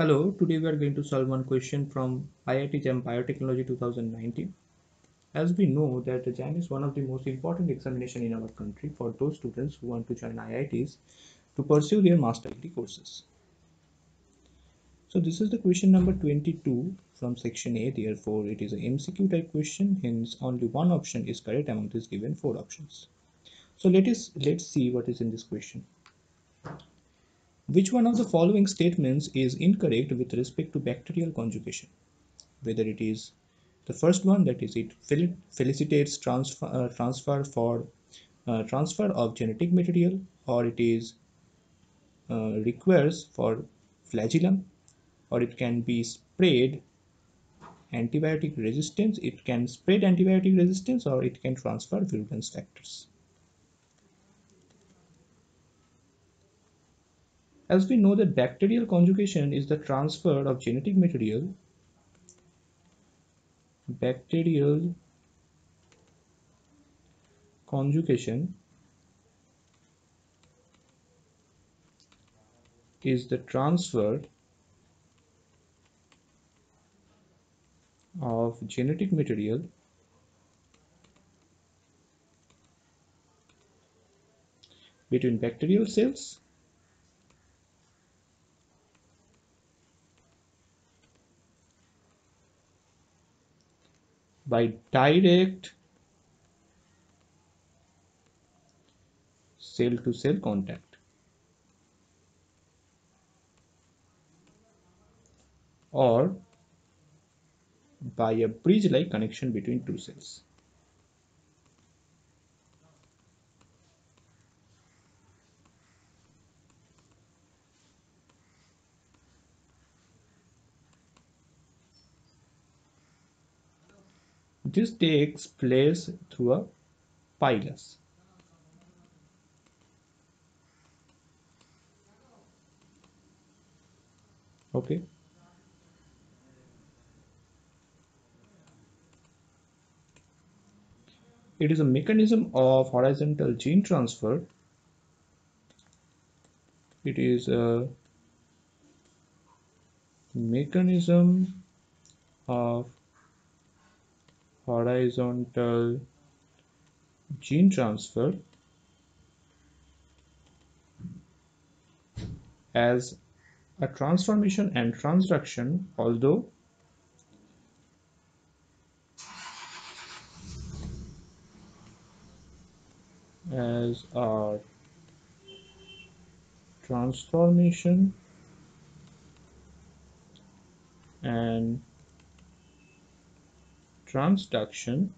Hello, today we are going to solve one question from IIT JAM Biotechnology 2019. As we know that the JAM is one of the most important examination in our country for those students who want to join IITs to pursue their master degree courses. So this is the question number 22 from section A. Therefore, it is an MCQ type question. Hence, only one option is correct among these given four options. So let us let's see what is in this question. Which one of the following statements is incorrect with respect to bacterial conjugation? Whether it is the first one that is it felicitates transfer, uh, transfer for uh, transfer of genetic material or it is uh, requires for flagellum or it can be sprayed antibiotic resistance it can spread antibiotic resistance or it can transfer virulence factors As we know that bacterial conjugation is the transfer of genetic material, bacterial conjugation is the transfer of genetic material between bacterial cells by direct cell to cell contact or by a bridge like connection between two cells. This takes place through a pilus. Okay. It is a mechanism of horizontal gene transfer. It is a mechanism of horizontal gene transfer as a transformation and transduction although as a transformation and transduction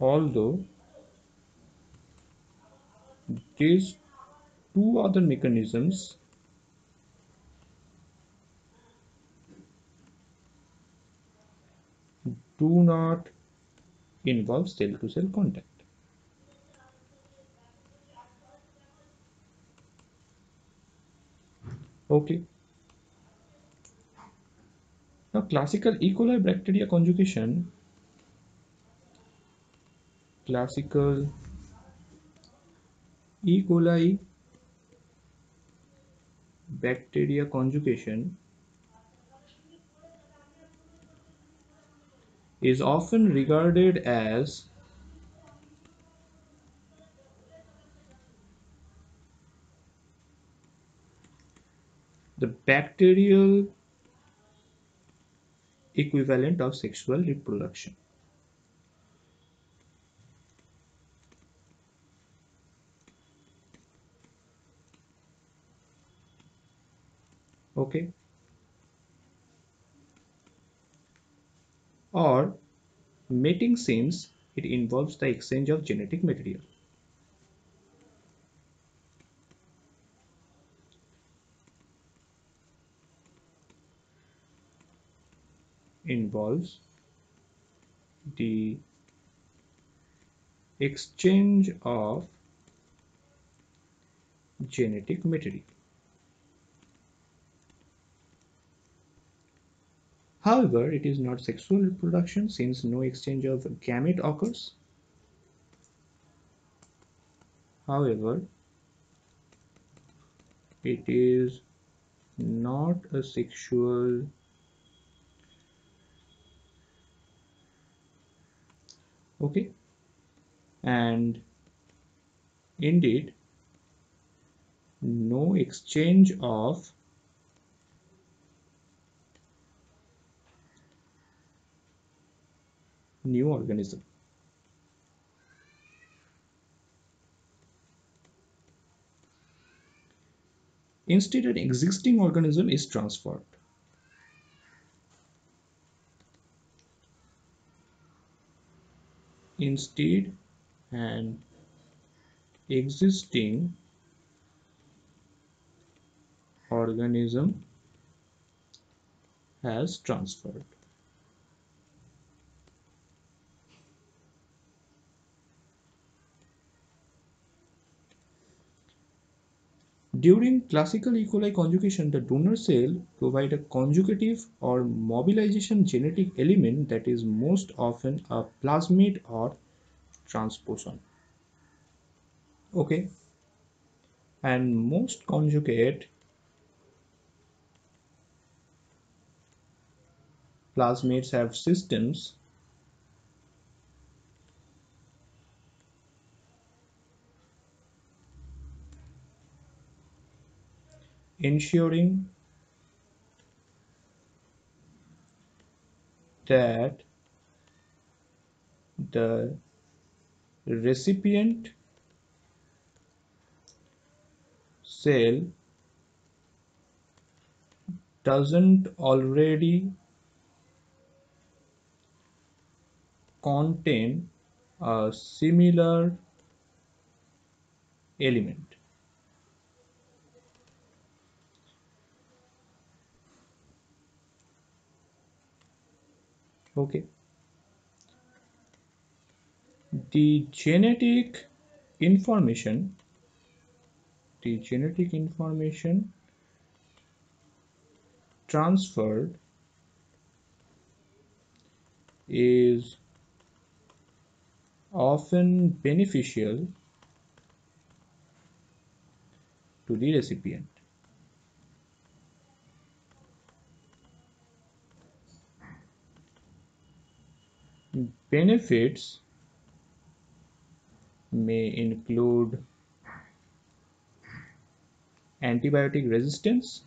although these two other mechanisms do not involve cell to cell contact. Okay classical E. coli bacteria conjugation, classical E. coli bacteria conjugation is often regarded as the bacterial equivalent of sexual reproduction. Okay. Or mating since it involves the exchange of genetic material. Involves the exchange of genetic material. However, it is not sexual reproduction since no exchange of gamete occurs. However, it is not a sexual okay and indeed no exchange of new organism Instead, an existing organism is transferred. Instead, an existing organism has transferred. During classical E. coli conjugation, the donor cell provide a conjugative or mobilization genetic element that is most often a plasmid or transposon. Okay. And most conjugate plasmids have systems ensuring that the recipient cell doesn't already contain a similar element. Okay. The genetic information the genetic information transferred is often beneficial to the recipient Benefits may include antibiotic resistance,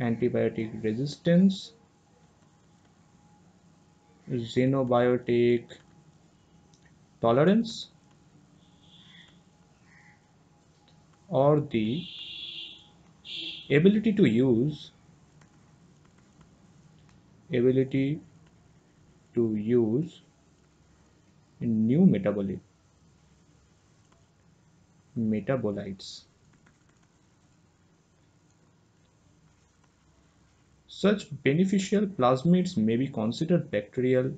antibiotic resistance, xenobiotic tolerance, or the ability to use ability to use new metabolites. Such beneficial plasmids may be considered bacterial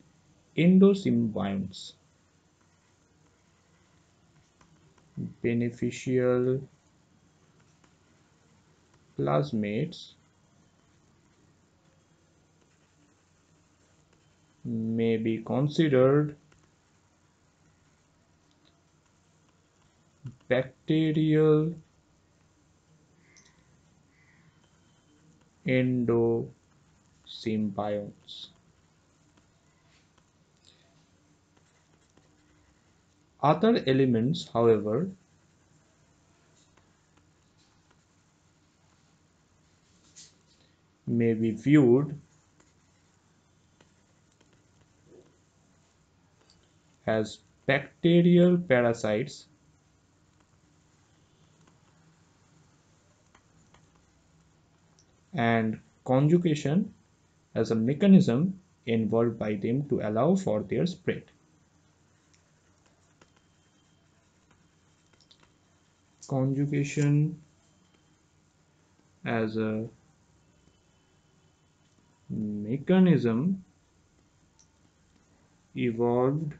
endosymbionts. Beneficial plasmids may be considered bacterial endosymbionts. Other elements, however, may be viewed as bacterial parasites and conjugation as a mechanism involved by them to allow for their spread. Conjugation as a mechanism evolved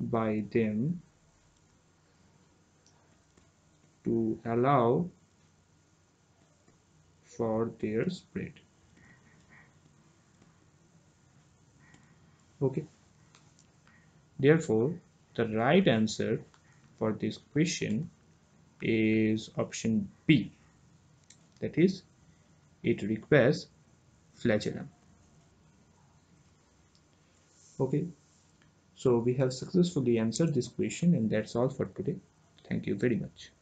by them to allow for their spread okay Therefore, the right answer for this question is option B. That is, it requires flagellum. Okay, so we have successfully answered this question and that's all for today. Thank you very much.